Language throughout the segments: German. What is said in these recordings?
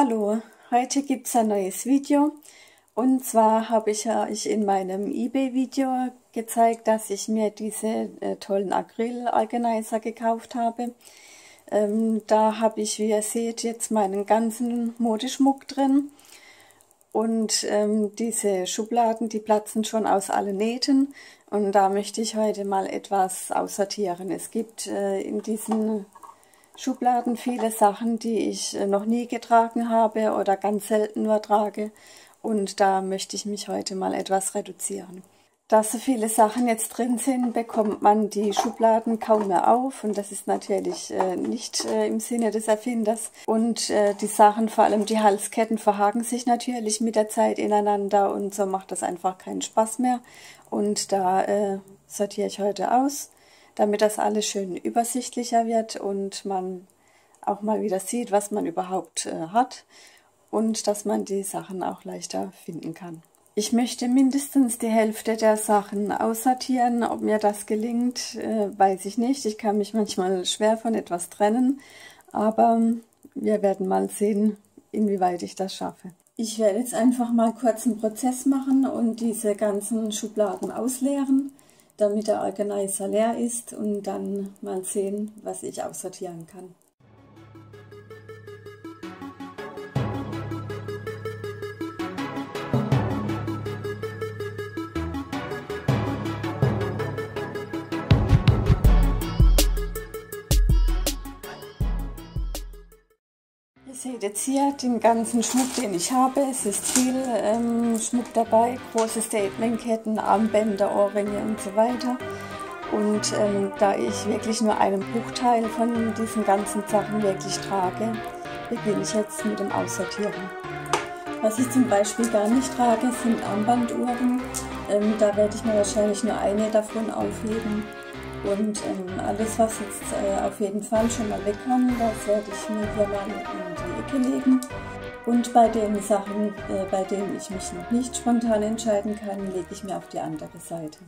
Hallo, heute gibt es ein neues Video und zwar habe ich euch in meinem eBay-Video gezeigt, dass ich mir diese äh, tollen Acryl-Organizer gekauft habe. Ähm, da habe ich, wie ihr seht, jetzt meinen ganzen Modeschmuck drin und ähm, diese Schubladen, die platzen schon aus allen Nähten und da möchte ich heute mal etwas aussortieren. Es gibt äh, in diesen Schubladen viele Sachen, die ich äh, noch nie getragen habe oder ganz selten nur trage. Und da möchte ich mich heute mal etwas reduzieren. Da so viele Sachen jetzt drin sind, bekommt man die Schubladen kaum mehr auf und das ist natürlich äh, nicht äh, im Sinne des Erfinders. Und die Sachen, vor allem die Halsketten, verhaken sich natürlich mit der Zeit ineinander und so macht das einfach keinen Spaß mehr. Und da sortiere ich heute aus damit das alles schön übersichtlicher wird und man auch mal wieder sieht, was man überhaupt äh, hat und dass man die Sachen auch leichter finden kann. Ich möchte mindestens die Hälfte der Sachen aussortieren. Ob mir das gelingt, äh, weiß ich nicht. Ich kann mich manchmal schwer von etwas trennen, aber wir werden mal sehen, inwieweit ich das schaffe. Ich werde jetzt einfach mal kurz einen Prozess machen und diese ganzen Schubladen ausleeren damit der Organizer leer ist und dann mal sehen, was ich aussortieren kann. Seht jetzt hier den ganzen Schmuck, den ich habe. Es ist viel ähm, Schmuck dabei, große Statementketten, Armbänder, Ohrringe und so weiter. Und ähm, da ich wirklich nur einen Bruchteil von diesen ganzen Sachen wirklich trage, beginne ich jetzt mit dem Aussortieren. Was ich zum Beispiel gar nicht trage, sind Armbanduhren. Ähm, da werde ich mir wahrscheinlich nur eine davon aufheben. Und ähm, alles, was jetzt äh, auf jeden Fall schon mal weg kann, das werde ich mir hier mal in die Ecke legen. Und bei den Sachen, äh, bei denen ich mich noch nicht spontan entscheiden kann, lege ich mir auf die andere Seite.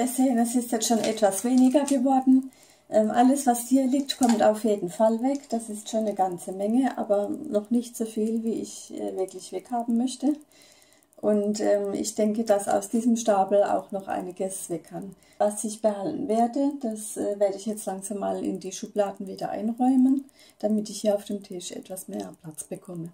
Ihr sehen, es ist jetzt schon etwas weniger geworden. Ähm, alles, was hier liegt, kommt auf jeden Fall weg. Das ist schon eine ganze Menge, aber noch nicht so viel, wie ich äh, wirklich weghaben möchte. Und ähm, ich denke, dass aus diesem Stapel auch noch einiges weg kann. Was ich behalten werde, das äh, werde ich jetzt langsam mal in die Schubladen wieder einräumen, damit ich hier auf dem Tisch etwas mehr Platz bekomme.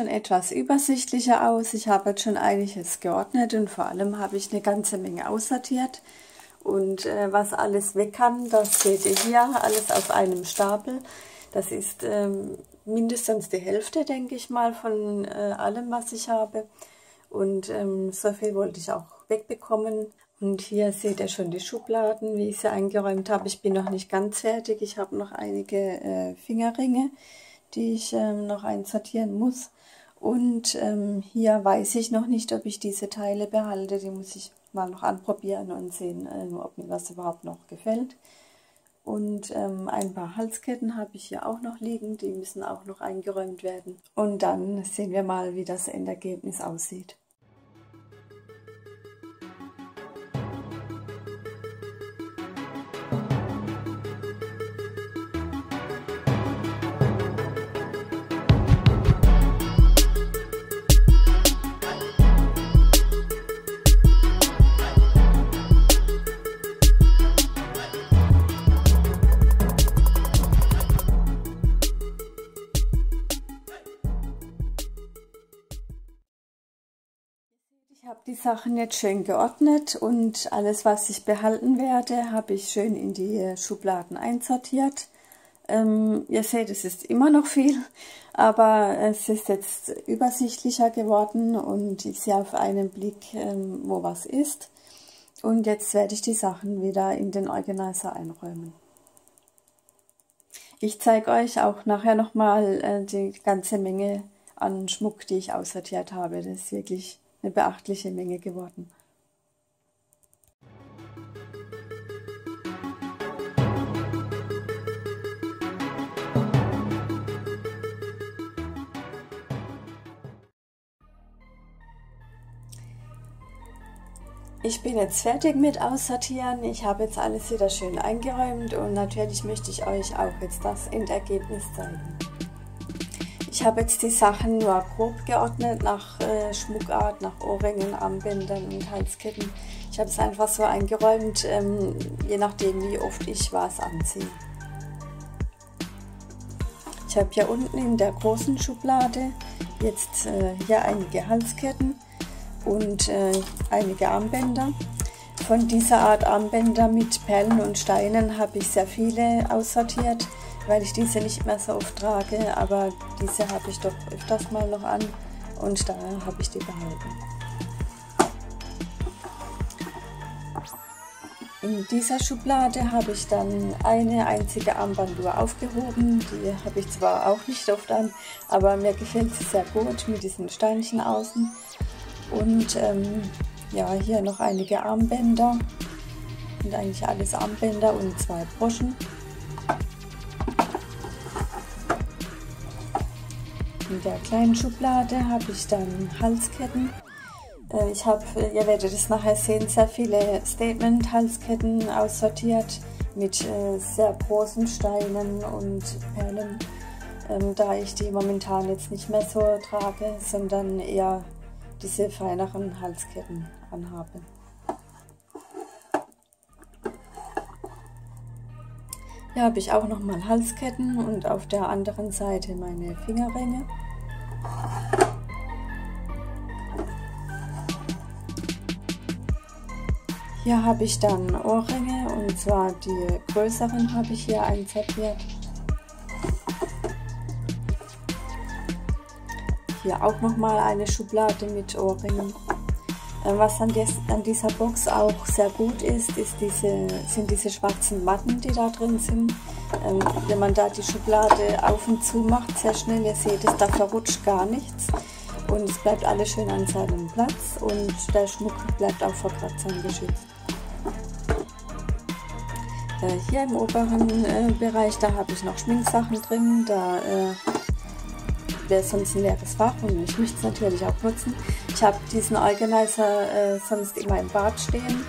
Schon etwas übersichtlicher aus. Ich habe jetzt schon einiges geordnet und vor allem habe ich eine ganze Menge aussortiert. Und äh, was alles weg kann, das seht ihr hier, alles auf einem Stapel. Das ist ähm, mindestens die Hälfte, denke ich mal, von äh, allem, was ich habe. Und ähm, so viel wollte ich auch wegbekommen. Und hier seht ihr schon die Schubladen, wie ich sie eingeräumt habe. Ich bin noch nicht ganz fertig. Ich habe noch einige äh, Fingerringe, die ich ähm, noch einsortieren muss. Und ähm, hier weiß ich noch nicht, ob ich diese Teile behalte. Die muss ich mal noch anprobieren und sehen, äh, ob mir das überhaupt noch gefällt. Und ähm, ein paar Halsketten habe ich hier auch noch liegen, die müssen auch noch eingeräumt werden. Und dann sehen wir mal, wie das Endergebnis aussieht. Die Sachen jetzt schön geordnet und alles, was ich behalten werde, habe ich schön in die Schubladen einsortiert. Ähm, ihr seht, es ist immer noch viel, aber es ist jetzt übersichtlicher geworden und ich sehe auf einen Blick, ähm, wo was ist. Und jetzt werde ich die Sachen wieder in den Organizer einräumen. Ich zeige euch auch nachher nochmal äh, die ganze Menge an Schmuck, die ich aussortiert habe. Das ist wirklich eine beachtliche Menge geworden. Ich bin jetzt fertig mit Aussortieren. Ich habe jetzt alles wieder schön eingeräumt und natürlich möchte ich euch auch jetzt das Endergebnis zeigen. Ich habe jetzt die Sachen nur grob geordnet nach äh, Schmuckart, nach Ohrringen, Armbändern und Halsketten. Ich habe es einfach so eingeräumt, ähm, je nachdem wie oft ich was anziehe. Ich habe hier unten in der großen Schublade jetzt äh, hier einige Halsketten und äh, einige Armbänder. Von dieser Art Armbänder mit Perlen und Steinen habe ich sehr viele aussortiert weil ich diese nicht mehr so oft trage, aber diese habe ich doch öfters mal noch an und daher habe ich die behalten. In dieser Schublade habe ich dann eine einzige Armbanduhr aufgehoben. Die habe ich zwar auch nicht oft an, aber mir gefällt sie sehr gut mit diesen Steinchen außen. Und ähm, ja, hier noch einige Armbänder. Und eigentlich alles Armbänder und zwei Broschen. In der kleinen Schublade habe ich dann Halsketten. Äh, ich habe, ihr werdet es nachher sehen, sehr viele Statement-Halsketten aussortiert mit äh, sehr großen Steinen und Perlen, ähm, da ich die momentan jetzt nicht mehr so trage, sondern eher diese feineren Halsketten anhabe. Hier habe ich auch nochmal Halsketten und auf der anderen Seite meine Fingerringe. Hier habe ich dann Ohrringe und zwar die größeren habe ich hier einsortiert. Hier auch nochmal eine Schublade mit Ohrringen. Äh, was an, des, an, dieser Box auch sehr gut ist, ist diese, sind diese schwarzen Matten, die da drin sind. Ähm, wenn man da die Schublade auf und zu macht, sehr schnell, ihr seht es, da verrutscht gar nichts. Und es bleibt alles schön an seinem Platz und der Schmuck bleibt auch vor Kratzern geschützt. Äh, hier im oberen äh, Bereich, da habe ich noch Schminksachen drin. Da äh, wäre sonst ein leeres Fach und ich möchte es natürlich auch nutzen. Ich habe diesen Organizer äh, sonst in meinem Bad stehen.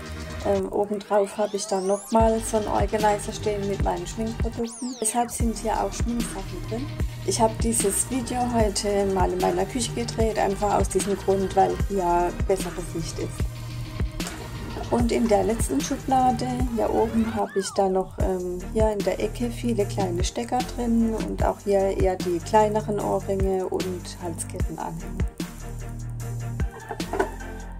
Ähm, obendrauf habe ich dann nochmal so einen Organizer stehen mit meinen Schminkprodukten. Deshalb sind hier auch Schminksachen drin. Ich habe dieses Video heute mal in meiner Küche gedreht, einfach aus diesem Grund, weil hier bessere Sicht ist. Und in der letzten Schublade, hier oben, habe ich dann noch ähm, hier in der Ecke viele kleine Stecker drin und auch hier eher die kleineren Ohrringe und Halskettenanhänger.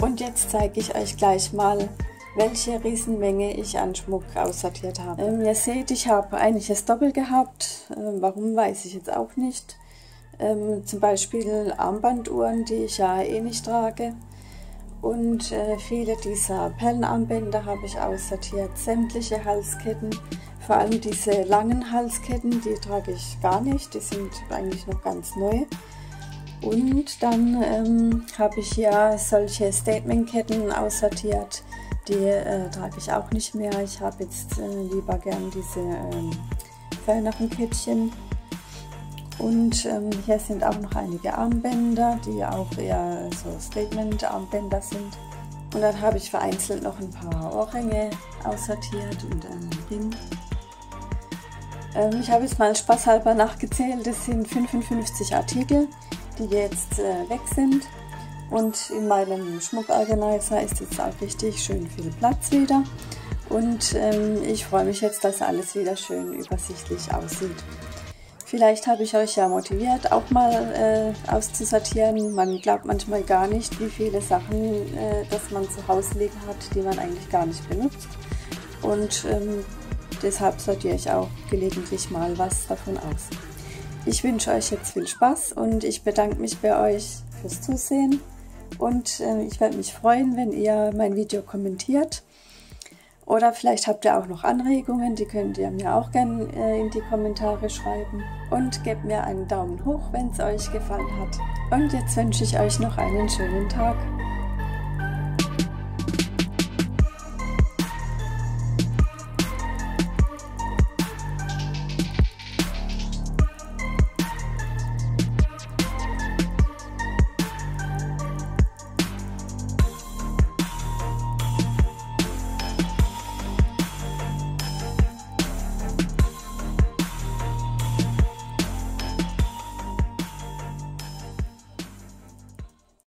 Und jetzt zeige ich euch gleich mal, welche Riesenmenge ich an Schmuck aussortiert habe. Ähm, ihr seht, ich habe einiges doppelt gehabt. Ähm, warum, weiß ich jetzt auch nicht. Ähm, zum Beispiel Armbanduhren, die ich ja eh nicht trage. Und äh, viele dieser Perlenarmbänder habe ich aussortiert. Sämtliche Halsketten, vor allem diese langen Halsketten, die trage ich gar nicht. Die sind eigentlich noch ganz neu. Und dann ähm, habe ich ja solche Statementketten aussortiert. Die äh, trage ich auch nicht mehr. Ich habe jetzt äh, lieber gern diese ähm, feineren Kettchen. Und ähm, hier sind auch noch einige Armbänder, die auch eher so Statement-Armbänder sind. Und dann habe ich vereinzelt noch ein paar Ohrringe aussortiert und einen Ring. Ähm, ich habe jetzt mal spaßhalber nachgezählt, das sind 55 Artikel, die jetzt äh, weg sind. Und in meinem Schmuckorganizer ist jetzt auch richtig schön viel Platz wieder. Und ähm, ich freue mich jetzt, dass alles wieder schön übersichtlich aussieht. Vielleicht habe ich euch ja motiviert, auch mal äh, auszusortieren. Man glaubt manchmal gar nicht, wie viele Sachen äh, dass man zu Hause liegen hat, die man eigentlich gar nicht benutzt. Und ähm, deshalb sortiere ich auch gelegentlich mal was davon aus. Ich wünsche euch jetzt viel Spaß und ich bedanke mich bei euch fürs Zusehen. Und äh, ich werde mich freuen, wenn ihr mein Video kommentiert oder vielleicht habt ihr auch noch Anregungen, die könnt ihr mir auch gerne äh, in die Kommentare schreiben. Und gebt mir einen Daumen hoch, wenn es euch gefallen hat. Und jetzt wünsche ich euch noch einen schönen Tag.